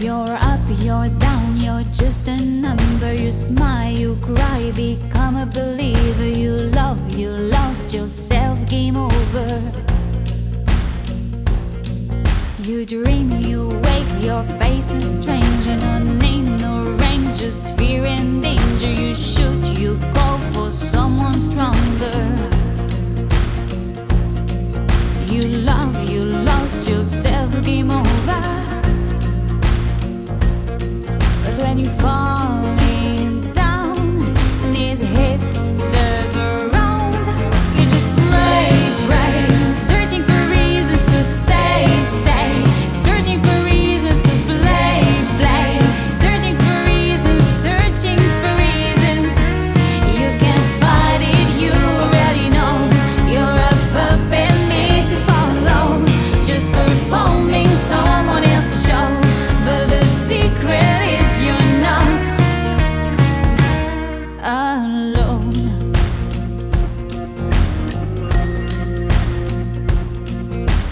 You're up, you're down, you're just a number. You smile, you cry, become a believer. You love, you lost yourself, game over. You dream, you wake, your face is strange, and no name, no range, just fear and danger. You shoot, you call for someone stronger. You love, you lost yourself, game over. alone.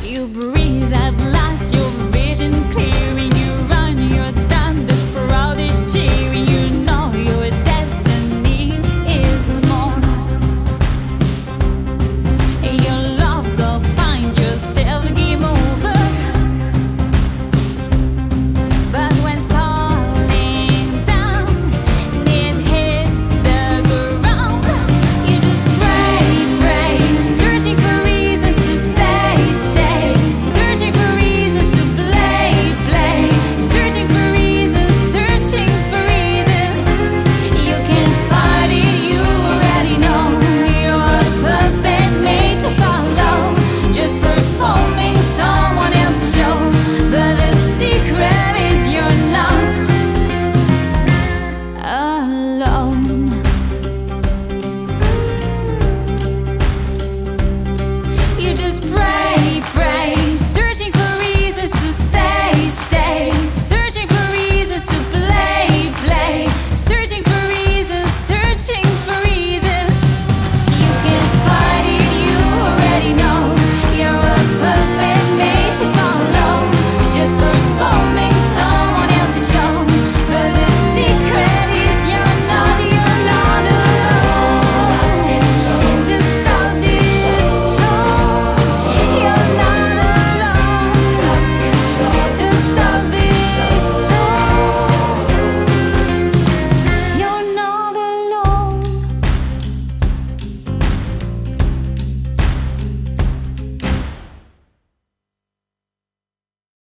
You breathe at last your vision.